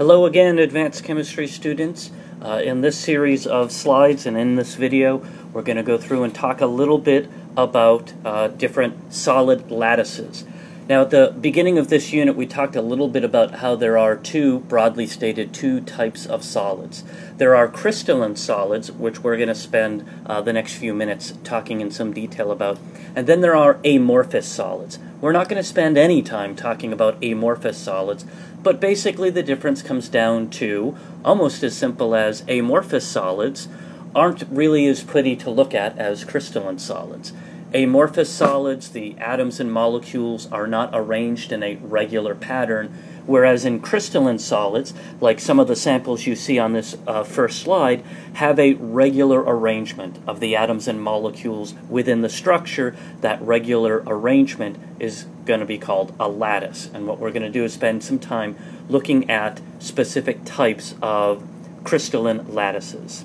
Hello again, advanced chemistry students. Uh, in this series of slides and in this video, we're going to go through and talk a little bit about uh, different solid lattices. Now, at the beginning of this unit, we talked a little bit about how there are two, broadly stated, two types of solids. There are crystalline solids, which we're going to spend uh, the next few minutes talking in some detail about, and then there are amorphous solids. We're not going to spend any time talking about amorphous solids, but basically the difference comes down to almost as simple as amorphous solids aren't really as pretty to look at as crystalline solids. Amorphous solids, the atoms and molecules are not arranged in a regular pattern, whereas in crystalline solids, like some of the samples you see on this uh, first slide, have a regular arrangement of the atoms and molecules within the structure. That regular arrangement is going to be called a lattice. And what we're going to do is spend some time looking at specific types of crystalline lattices.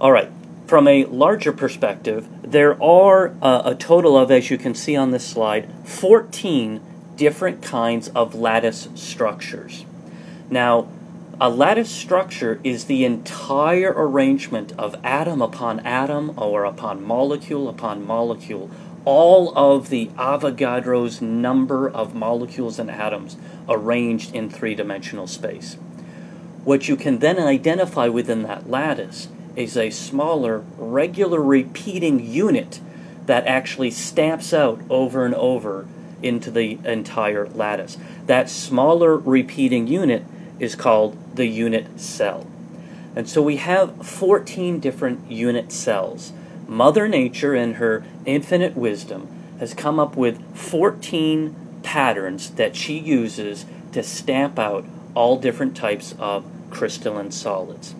All right, from a larger perspective, there are uh, a total of, as you can see on this slide, 14 different kinds of lattice structures. Now, a lattice structure is the entire arrangement of atom upon atom or upon molecule upon molecule, all of the Avogadro's number of molecules and atoms arranged in three dimensional space. What you can then identify within that lattice is a smaller, regular repeating unit that actually stamps out over and over into the entire lattice. That smaller repeating unit is called the unit cell. And so we have 14 different unit cells. Mother Nature, in her infinite wisdom, has come up with 14 patterns that she uses to stamp out all different types of crystalline solids.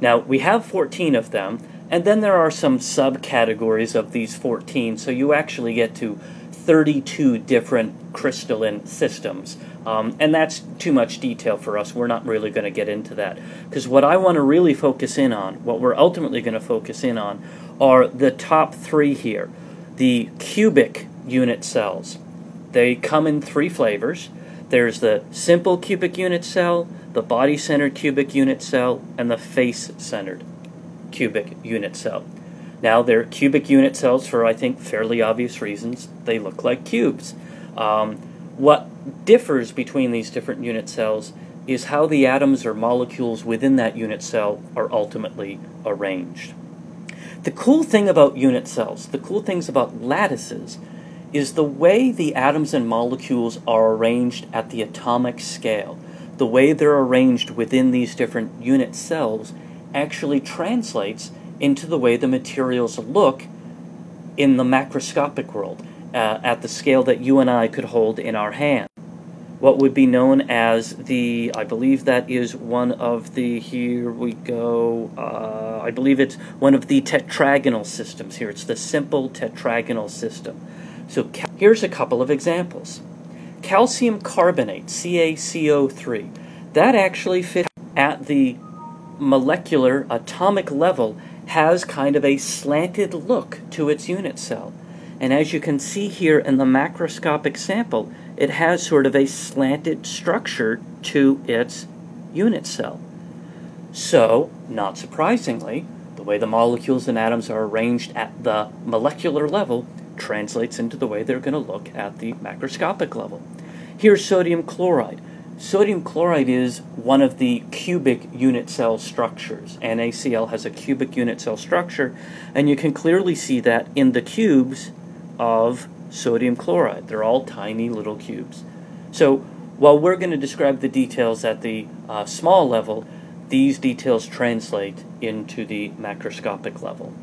Now, we have 14 of them, and then there are some subcategories of these 14, so you actually get to 32 different crystalline systems. Um, and that's too much detail for us. We're not really going to get into that. Because what I want to really focus in on, what we're ultimately going to focus in on, are the top three here the cubic unit cells. They come in three flavors. There's the simple cubic unit cell, the body-centered cubic unit cell, and the face-centered cubic unit cell. Now, they're cubic unit cells for, I think, fairly obvious reasons. They look like cubes. Um, what differs between these different unit cells is how the atoms or molecules within that unit cell are ultimately arranged. The cool thing about unit cells, the cool things about lattices, is the way the atoms and molecules are arranged at the atomic scale the way they're arranged within these different unit cells actually translates into the way the materials look in the macroscopic world uh, at the scale that you and I could hold in our hand. What would be known as the, I believe that is one of the, here we go, uh, I believe it's one of the tetragonal systems here. It's the simple tetragonal system. So here's a couple of examples calcium carbonate, CaCO3, that actually fits at the molecular atomic level has kind of a slanted look to its unit cell. And as you can see here in the macroscopic sample, it has sort of a slanted structure to its unit cell. So, not surprisingly, the way the molecules and atoms are arranged at the molecular level translates into the way they're going to look at the macroscopic level. Here's sodium chloride. Sodium chloride is one of the cubic unit cell structures. NaCl has a cubic unit cell structure, and you can clearly see that in the cubes of sodium chloride. They're all tiny little cubes. So while we're going to describe the details at the uh, small level, these details translate into the macroscopic level.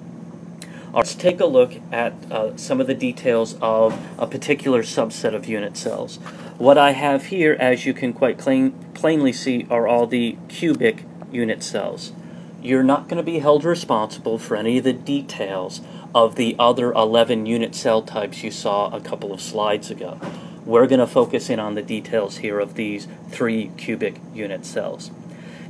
Let's take a look at uh, some of the details of a particular subset of unit cells. What I have here, as you can quite plain, plainly see, are all the cubic unit cells. You're not going to be held responsible for any of the details of the other 11 unit cell types you saw a couple of slides ago. We're going to focus in on the details here of these three cubic unit cells.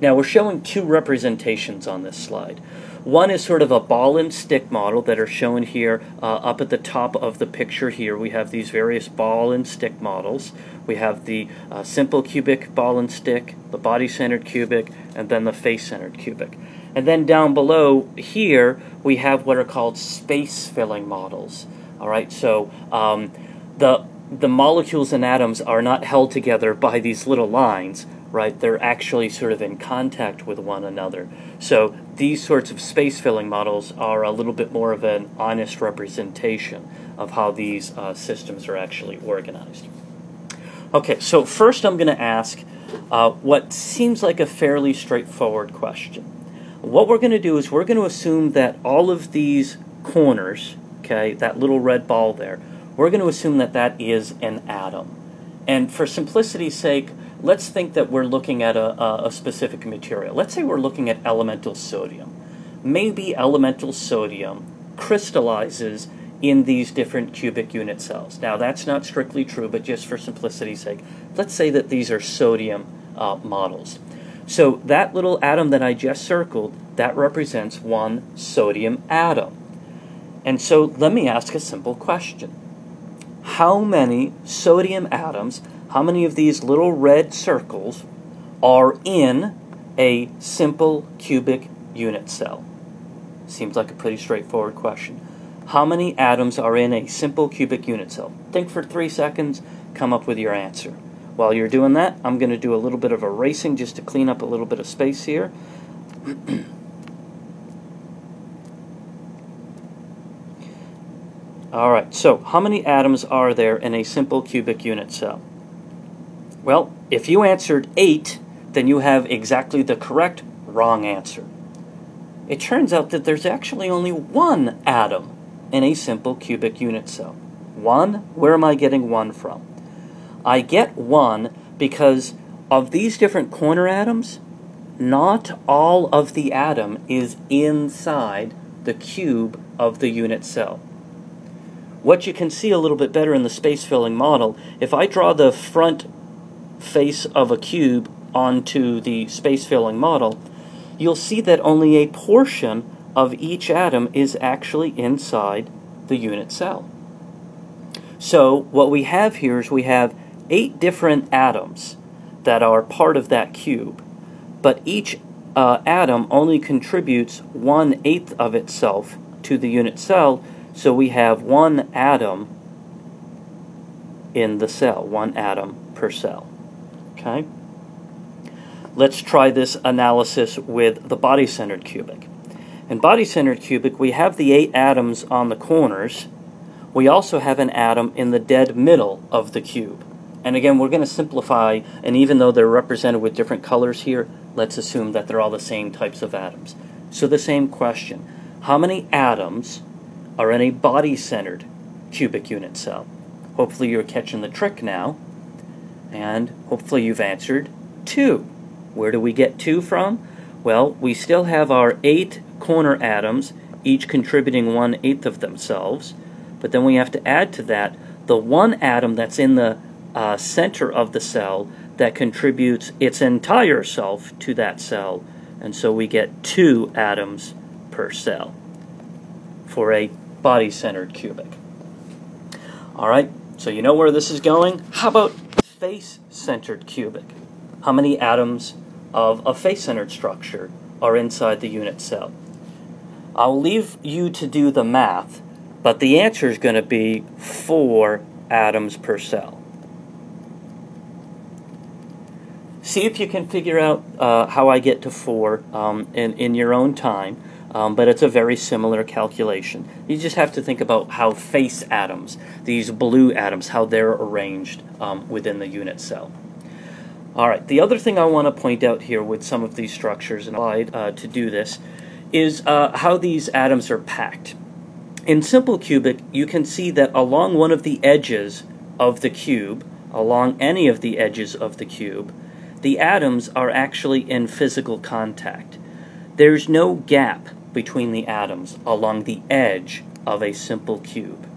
Now we're showing two representations on this slide. One is sort of a ball and stick model that are shown here uh, up at the top of the picture here. We have these various ball and stick models. We have the uh, simple cubic ball and stick, the body-centered cubic, and then the face-centered cubic. And then down below here, we have what are called space-filling models. All right, so um, the the molecules and atoms are not held together by these little lines, right? They're actually sort of in contact with one another. So these sorts of space filling models are a little bit more of an honest representation of how these uh, systems are actually organized. Okay, so first I'm going to ask uh, what seems like a fairly straightforward question. What we're going to do is we're going to assume that all of these corners, okay, that little red ball there, we're going to assume that that is an atom. And for simplicity's sake, let's think that we're looking at a, a, specific material. Let's say we're looking at elemental sodium. Maybe elemental sodium crystallizes in these different cubic unit cells. Now, that's not strictly true, but just for simplicity's sake, let's say that these are sodium uh, models. So that little atom that I just circled, that represents one sodium atom. And so let me ask a simple question how many sodium atoms, how many of these little red circles are in a simple cubic unit cell? Seems like a pretty straightforward question. How many atoms are in a simple cubic unit cell? Think for three seconds, come up with your answer. While you're doing that, I'm going to do a little bit of erasing just to clean up a little bit of space here. All right, so how many atoms are there in a simple cubic unit cell? Well, if you answered 8, then you have exactly the correct wrong answer. It turns out that there's actually only one atom in a simple cubic unit cell. One? Where am I getting one from? I get one because of these different corner atoms, not all of the atom is inside the cube of the unit cell. What you can see a little bit better in the space filling model, if I draw the front face of a cube onto the space filling model, you'll see that only a portion of each atom is actually inside the unit cell. So what we have here is we have eight different atoms that are part of that cube, but each uh, atom only contributes one eighth of itself to the unit cell, so we have one atom in the cell, one atom per cell. Okay? Let's try this analysis with the body-centered cubic. In body-centered cubic, we have the eight atoms on the corners. We also have an atom in the dead middle of the cube. And again, we're going to simplify, and even though they're represented with different colors here, let's assume that they're all the same types of atoms. So the same question. How many atoms are in a body-centered cubic unit cell. Hopefully you're catching the trick now, and hopefully you've answered 2. Where do we get 2 from? Well, we still have our 8 corner atoms, each contributing one-eighth of themselves, but then we have to add to that the one atom that's in the uh, center of the cell that contributes its entire self to that cell, and so we get 2 atoms per cell for a body-centered cubic. All right, so you know where this is going. How about face-centered cubic? How many atoms of a face-centered structure are inside the unit cell? I'll leave you to do the math, but the answer is going to be 4 atoms per cell. See if you can figure out uh, how I get to 4 um, in, in your own time um, but it's a very similar calculation. You just have to think about how face atoms, these blue atoms, how they're arranged um, within the unit cell. All right, the other thing I want to point out here with some of these structures and applied uh, to do this is uh, how these atoms are packed. In simple cubic, you can see that along one of the edges of the cube, along any of the edges of the cube, the atoms are actually in physical contact. There's no gap between the atoms along the edge of a simple cube.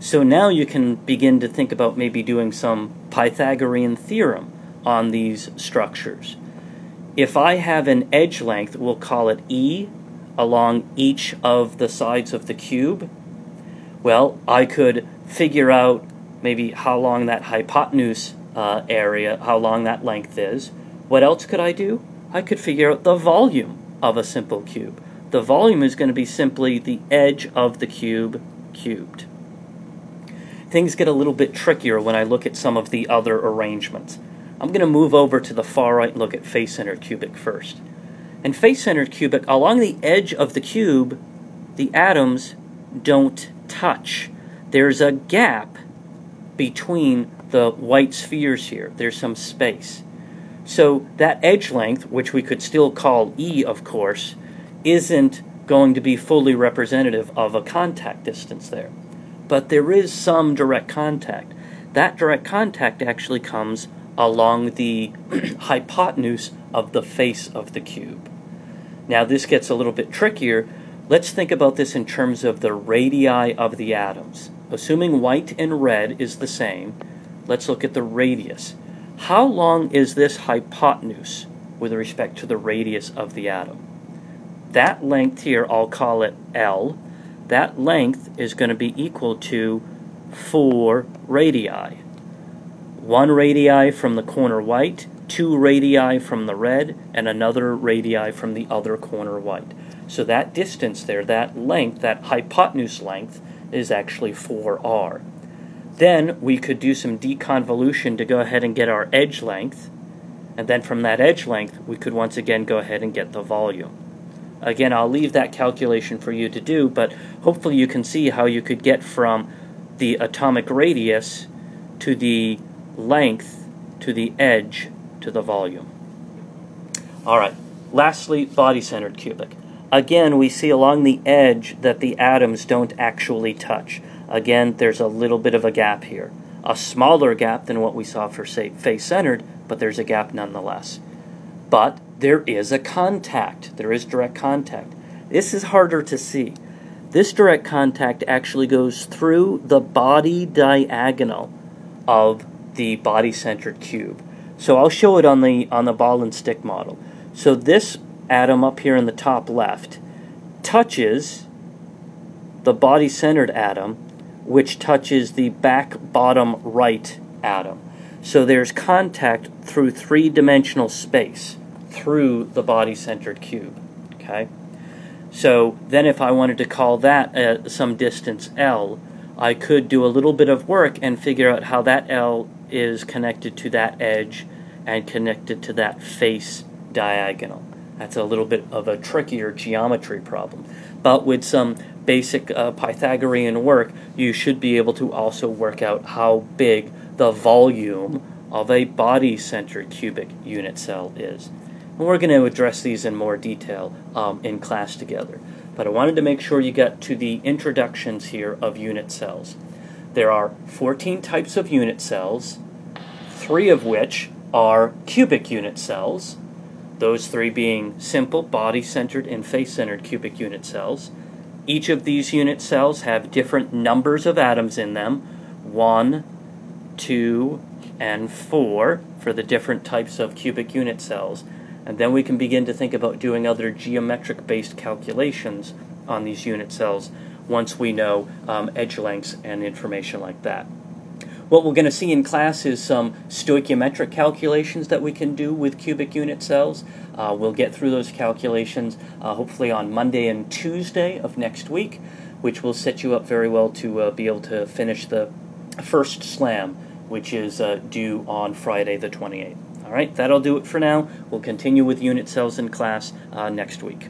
So now you can begin to think about maybe doing some Pythagorean theorem on these structures. if I have an edge length, we'll call it E, along each of the sides of the cube, well, I could figure out maybe how long that hypotenuse uh, area, how long that length is. What else could I do? I could figure out the volume of a simple cube. The volume is going to be simply the edge of the cube cubed. Things get a little bit trickier when I look at some of the other arrangements. I'm going to move over to the far right and look at face-centered cubic first. In face-centered cubic, along the edge of the cube, the atoms don't touch. There's a gap between the white spheres here. There's some space. So that edge length, which we could still call E, of course, isn't going to be fully representative of a contact distance there. But there is some direct contact. That direct contact actually comes along the hypotenuse of the face of the cube. Now this gets a little bit trickier. Let's think about this in terms of the radii of the atoms. Assuming white and red is the same, let's look at the radius. How long is this hypotenuse with respect to the radius of the atom? That length here, I'll call it L. That length is going to be equal to 4 radii one radii from the corner white, two radii from the red, and another radii from the other corner white. So that distance there, that length, that hypotenuse length, is actually 4r. Then we could do some deconvolution to go ahead and get our edge length, and then from that edge length, we could once again go ahead and get the volume. Again, I'll leave that calculation for you to do, but hopefully you can see how you could get from the atomic radius to the length to the edge to the volume. All right, lastly, body-centered cubic. Again, we see along the edge that the atoms don't actually touch. Again, there's a little bit of a gap here. A smaller gap than what we saw for, say, face-centered, but there's a gap nonetheless. But there is a contact. There is direct contact. This is harder to see. This direct contact actually goes through the body diagonal of the body-centered cube. So I'll show it on the on the ball and stick model. So this atom up here in the top left touches the body-centered atom, which touches the back bottom right atom. So there's contact through three-dimensional space through the body-centered cube. Okay. So then if I wanted to call that uh, some distance L, I could do a little bit of work and figure out how that L is connected to that edge and connected to that face diagonal. That's a little bit of a trickier geometry problem. But with some basic uh, Pythagorean work, you should be able to also work out how big the volume of a body-centered cubic unit cell is. And we're going to address these in more detail um, in class together. But I wanted to make sure you got to the introductions here of unit cells. There are 14 types of unit cells, three of which are cubic unit cells, those three being simple, body-centered, and face-centered cubic unit cells. Each of these unit cells have different numbers of atoms in them, 1, 2, and 4 for the different types of cubic unit cells. And then we can begin to think about doing other geometric-based calculations on these unit cells once we know um, edge lengths and information like that. What we're going to see in class is some stoichiometric calculations that we can do with cubic unit cells. Uh, we'll get through those calculations uh, hopefully on Monday and Tuesday of next week, which will set you up very well to uh, be able to finish the first slam, which is uh, due on Friday the 28th. All right, that'll do it for now. We'll continue with unit cells in class uh, next week.